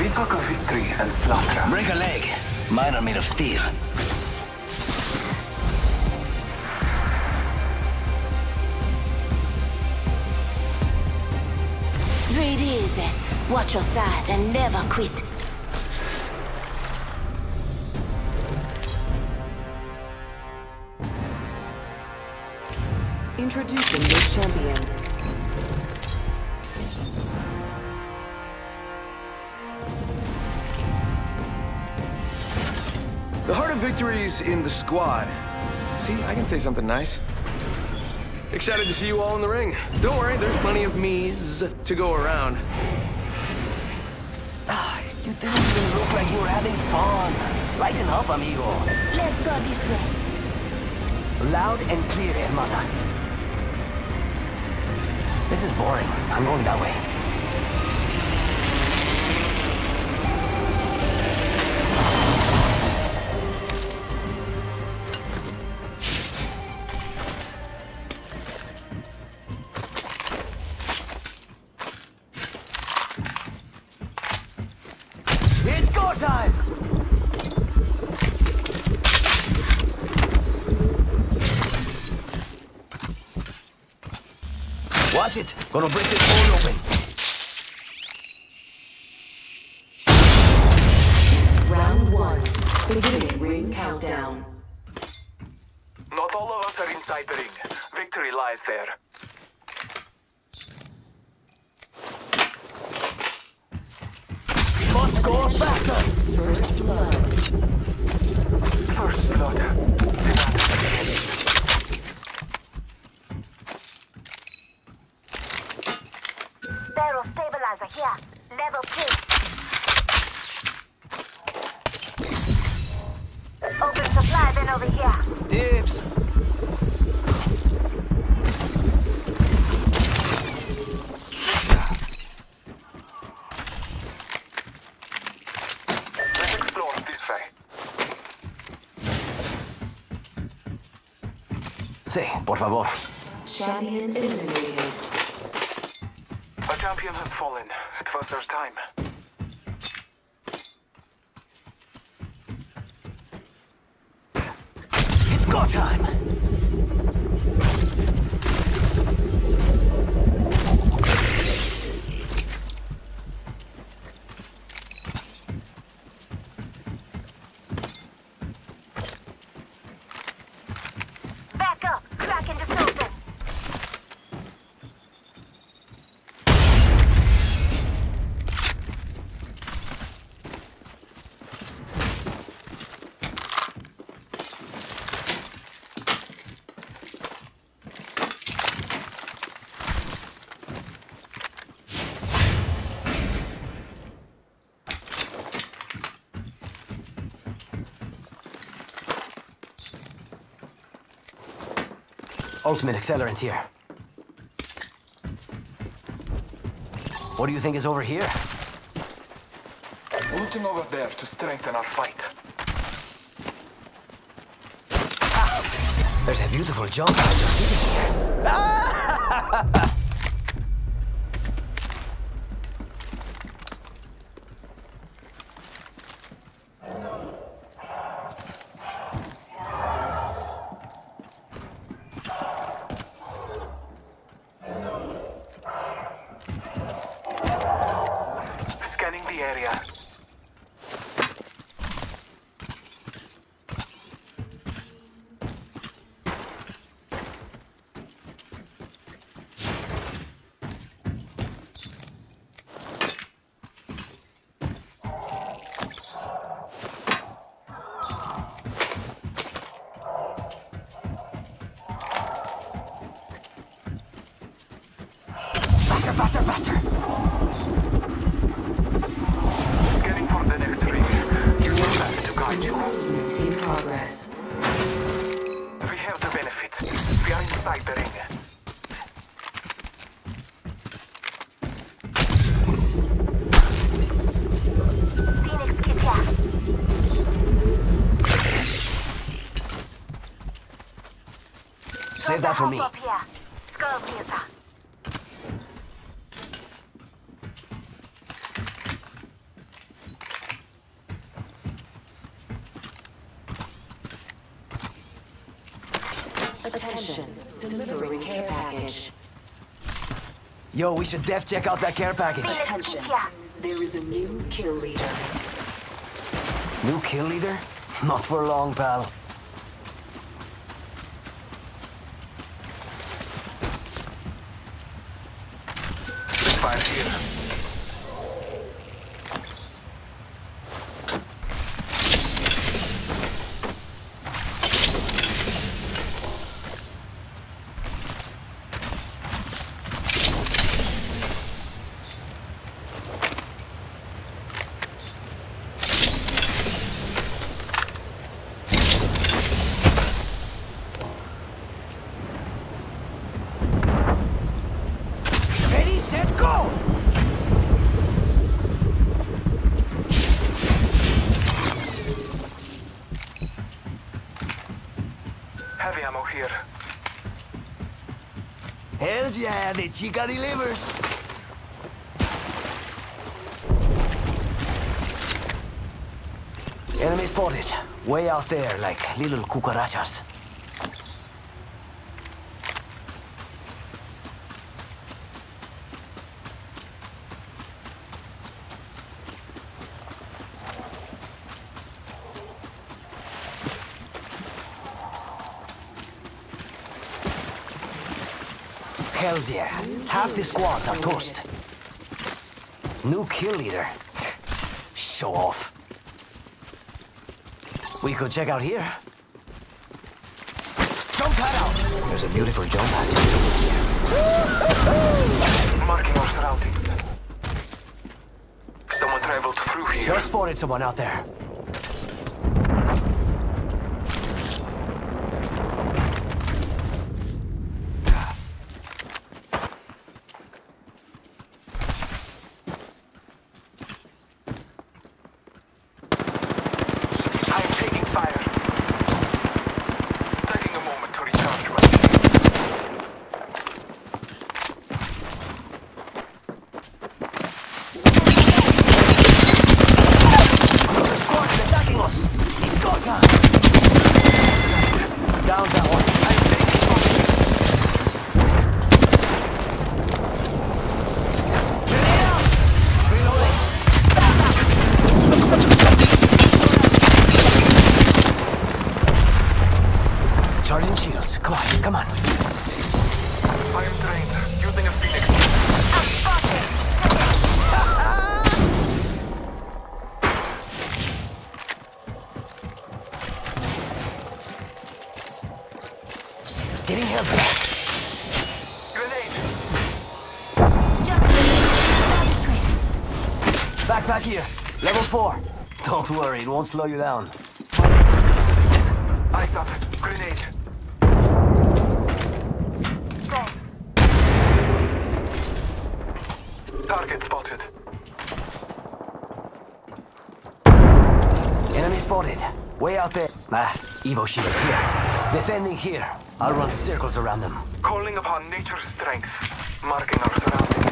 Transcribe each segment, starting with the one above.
We talk of victory and slaughter. Break a leg. Mine are made of steel. Breathe easy. Watch your side and never quit. Introducing this champion. The heart in the squad. See, I can say something nice. Excited to see you all in the ring. Don't worry, there's plenty of me's to go around. Ah, you didn't even look like you were having fun. Lighten up, amigo. Let's go this way. Loud and clear, hermana. This is boring. I'm going that way. Watch it! Gonna break this hole open. Round one. Beginning ring countdown. Not all of us are inside the ring. Victory lies there. Barrel stabilizer here. Level two. Open supply bin over here. Dibs! Let's explore this way. Sí, por favor. Champion eliminated. Champion has fallen. It was their time. It's go time! Back up. Cracking this open. Ultimate accelerant here. What do you think is over here? Looting over there to strengthen our fight. Ah, there's a beautiful jump out just sitting here. Scanning the area. Faster, faster, faster! Scanning for the next ring. Use the map to guide you. Movement in progress. We have the benefit. We are inside the ring. Phoenix kit. Save that for me. Up Attention. Delivering care package. Yo, we should def check out that care package. Attention. There is a new kill leader. New kill leader? Not for long, pal. Fire here. Ready, set, go! Heavy ammo here. Hells yeah, the chica delivers. Enemy spotted. Way out there, like little cucarachas. Hells yeah. Half the squads are toast. New kill leader. Show off. We could check out here. Jump pad out! There's a beautiful jump pad just over here. Marking our surroundings. Someone traveled through here. Just spotted someone out there. I am taking fire. Taking a moment to recharge my shields. The squad is attacking us! It's go time! Down that one. I'm taking fire. Grenade out! Reloading. Charging shields. Come on, come on. I am trained. Using a phoenix. Getting help. Grenade. Backpack here. Level four. Don't worry, it won't slow you down. Eyes up. Grenade. Target spotted. Enemy spotted. Way out there. Ah, Evo shield here. Defending here. I'll run circles around them. Calling upon nature's strength. Marking our surroundings.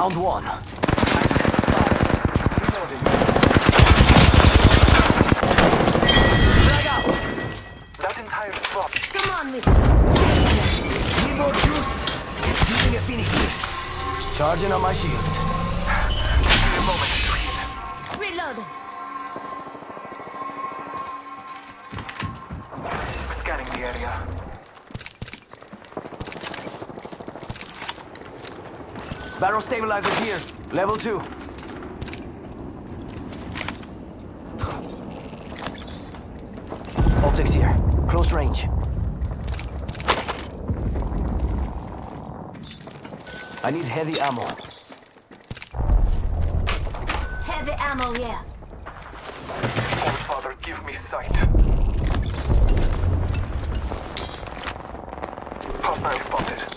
Downed one. Drag out. That entire squad. Come on, Mick. Need more juice. Using a phoenix. Charging on my shields. Stabilizer here. Level two. Optics here. Close range. I need heavy ammo. Heavy ammo here. Oh, Father, give me sight. Hostile spotted.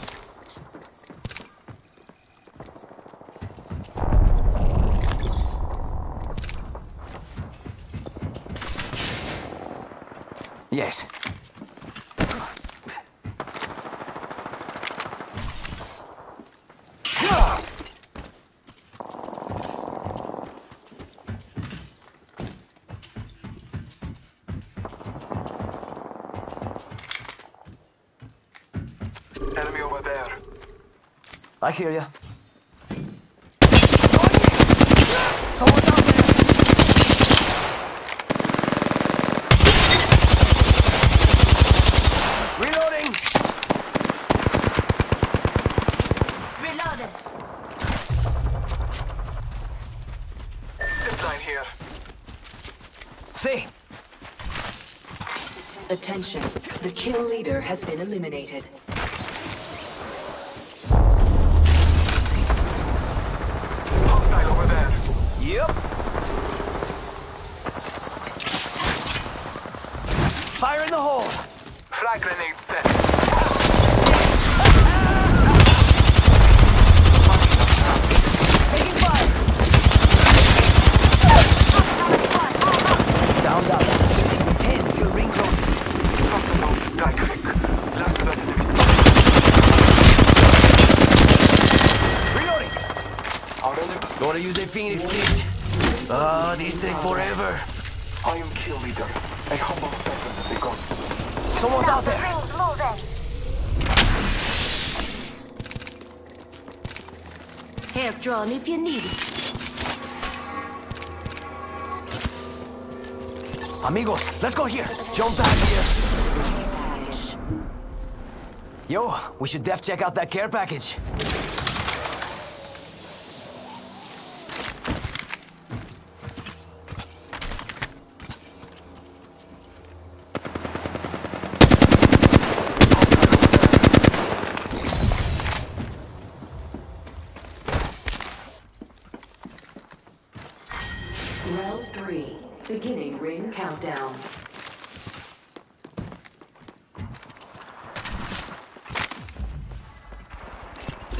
I hear you. Someone's out there! Reloading! Reloaded. Zip line here. See? Attention. The kill leader has been eliminated. Yep. Fire in the hole! Frag grenade set. Taking fire! Down, down. Head till ring closes. Not about Dykvik. Last of enemies. Reloading! Our enemy. Gotta use a phoenix kit. Ah, these take forever. I am kill leader. A humble servant of the gods. Someone's out there. Rings moving. Help drone if you need it. Amigos, let's go here. Jump back here. Yo, we should def check out that care package. Round three. Beginning ring countdown.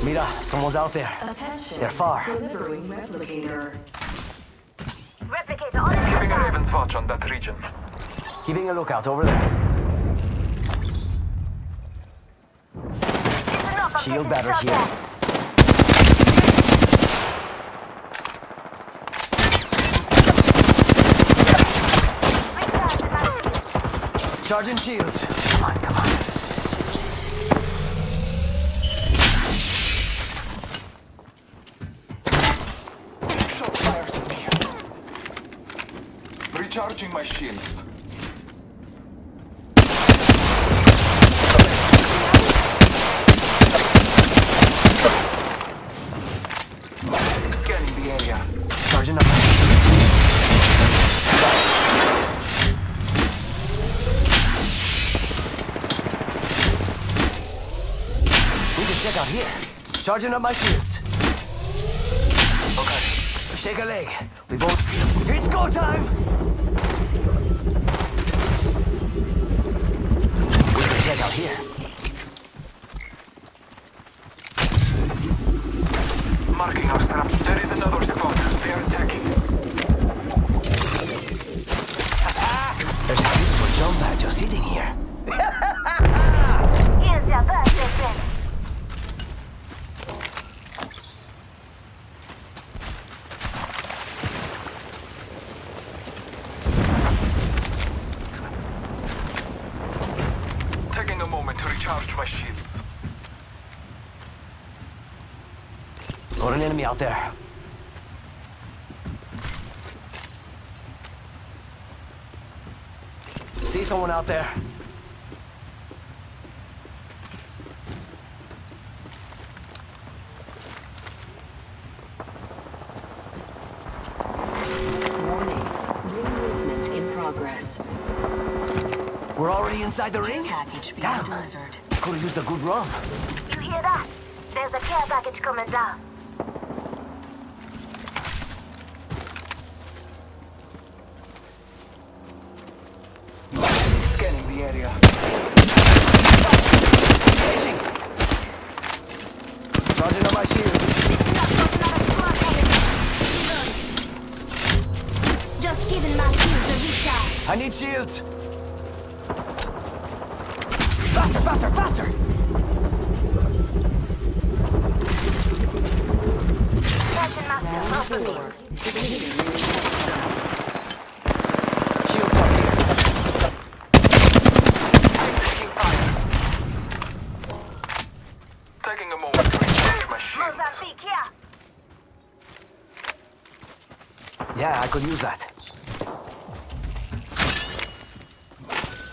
Mira, someone's out there. Attention. They're far. Delivering replicator. Replicator on the Keeping a Raven's watch on that region. Keeping a lookout over there. Shield battery here. Charging shields. Come on, come on. Shot fires at me. Recharging my shields. Charging up my shields. Okay. Shake a leg. We both. It's go time! We can check out here. Out there. See someone out there? Warning. Ring movement in progress. We're already inside the ring? Package being Damn. delivered. Could have used a good run. You hear that? There's a care package coming down. I shields. Faster, faster, faster! Catching myself up a Shields are here. I'm taking fire. Taking a moment to recharge my shields. Mozambique, here. Yeah, I could use that.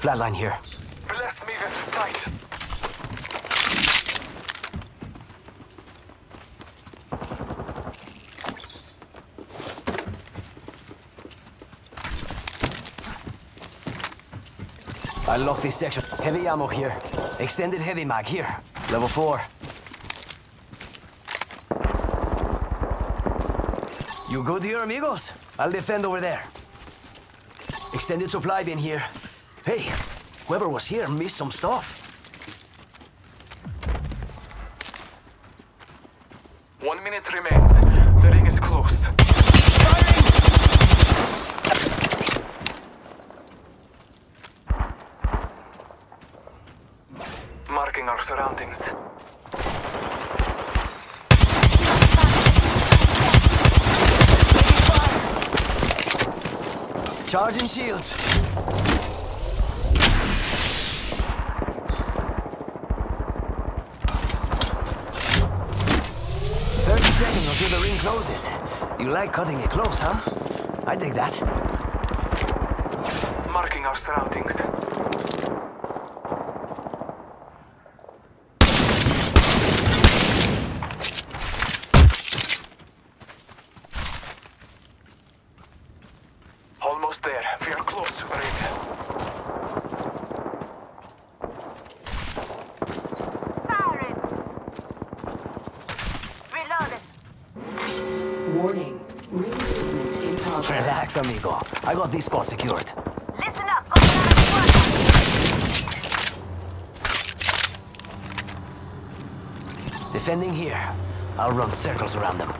Flatline here. Bless me with sight. I lock this section. Heavy ammo here. Extended heavy mag here. Level 4. You good here, amigos? I'll defend over there. Extended supply bin here. Hey, whoever was here missed some stuff. One minute remains. The ring is close. Marking our surroundings. Charging shields. Ring closes. You like cutting it close, huh? I dig that. Marking our surroundings. Almost there. We are close to the ring. Firing. Reloading. Warning. Ring movement in progress. Relax, amigo. I got this spot secured. Listen up. Defending here. I'll run circles around them.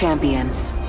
Champions.